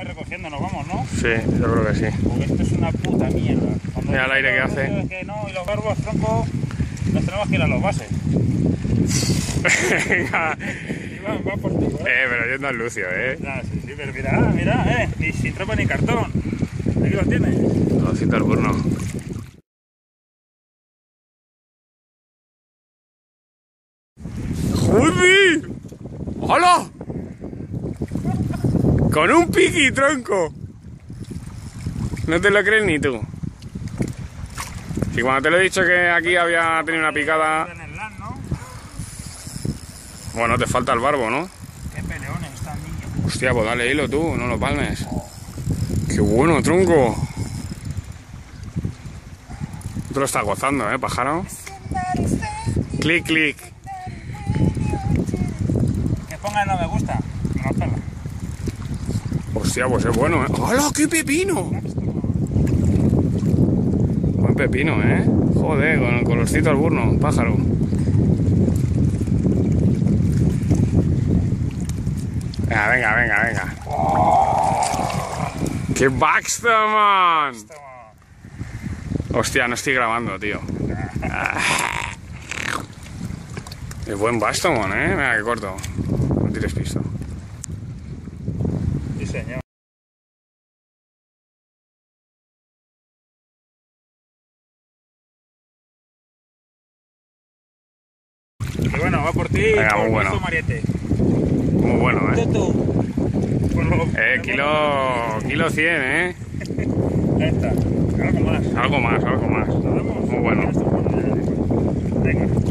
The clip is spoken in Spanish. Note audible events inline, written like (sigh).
a ir recogiendo, nos vamos, ¿no? Sí, yo creo que sí. Porque esto es una puta mierda. Cuando Mira el aire que hace. Que no, y los barbos, tronco, nos tenemos que ir a los bases. (laughs) Venga. Iván, va por ti, ¿eh? Eh, pero yendo al Lucio, eh. Ah, sí, sí, pero mira, mira, eh, ni sin tropa ni cartón. Aquí lo tienes. Locito al burno. ¡Joder! ¡Hola! Con un piqui, tronco. No te lo crees ni tú. Si cuando te lo he dicho que aquí había tenido una picada, ¿no? bueno, te falta el barbo, ¿no? Qué peleones están, niños. Hostia, pues dale hilo tú, no lo palmes. Qué bueno, tronco. Tú lo estás gozando, ¿eh, pájaro? Clic, clic. Que ponga el no me gusta. Pela. Hostia, pues es bueno, ¿eh? ¡Hola, qué pepino! Buen pepino, ¿eh? Joder, con el colorcito al burno, pájaro. Venga, venga, venga, venga. ¡Qué Baxter! Hostia, no estoy grabando, tío. Es buen Bastomon, ¿eh? Mira que corto. No tires pisto. Señor. Y bueno, va por ti. Venga, muy bueno. Cristo Mariette. Muy bueno, ¿eh? Eh, kilo, kilo 100, ¿eh? Ahí está. Algo más. Algo más, algo más. Muy bueno. Venga.